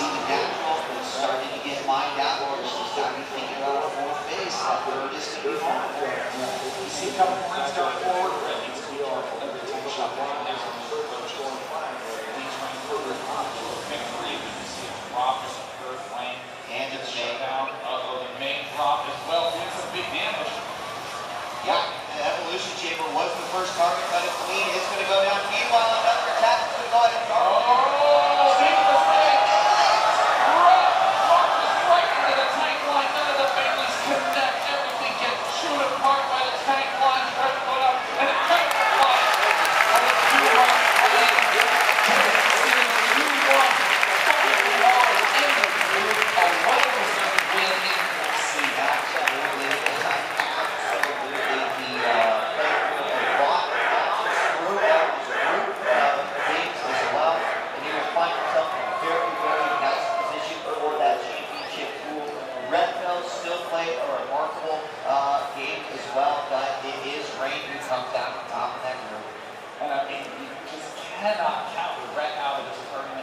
see that confidence starting to get mined out or she's got to thinking about her base. face, third is going to be for. You see a couple points start forward, every time third a third lane. And the main prop well. A big. Yeah, the Evolution Chamber was the first target, but it clean head on counter right out of this tournament.